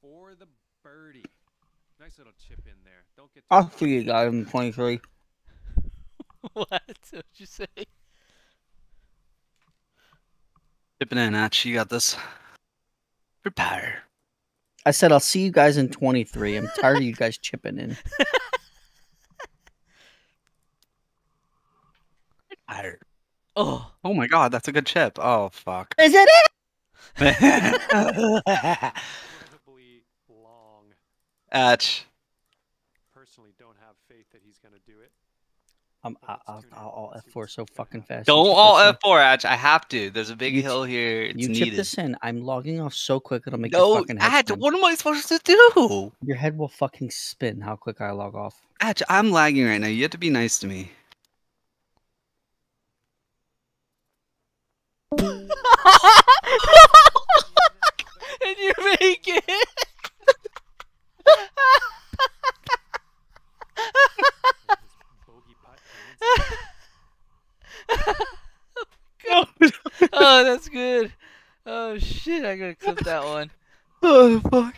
For the birdie. Nice little chip in there. Don't get. I'll see you guys in 23. what? What'd you say? Chipping in, Atch. You got this. Prepare. I said I'll see you guys in 23. I'm tired of you guys chipping in. Prepare. Oh, Oh my god, that's a good chip. Oh fuck. Is it it? Incredibly long. Atch. Personally, don't have faith that he's gonna do it. I'm, I, I'll, I'll, I'll F4 so fucking fast. Don't all. F4, Atch. I have to. There's a big You hill here. It's You chip needed. this in. I'm logging off so quick it'll make your No, fucking head Atch, spin. what am I supposed to do? Your head will fucking spin how quick I log off. Atch, I'm lagging right now. You have to be nice to me. and you make it. Bogey oh, that's good. Oh shit, I gotta clip that one. Oh fuck.